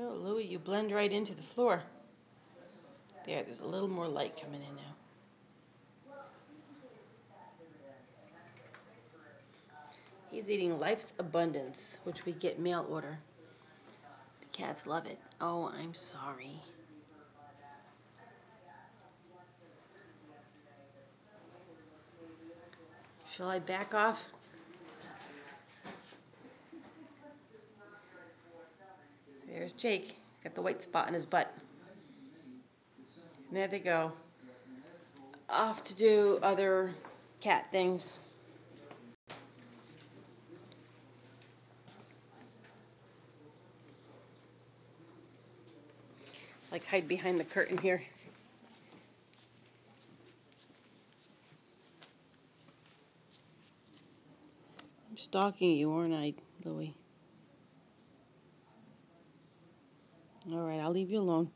Oh, Louie, you blend right into the floor. There, there's a little more light coming in now. He's eating Life's Abundance, which we get mail order. The cats love it. Oh, I'm sorry. Shall I back off? There's Jake. Got the white spot in his butt. There they go. Off to do other cat things. Like hide behind the curtain here. I'm stalking you, aren't I, Louie? All right, I'll leave you alone.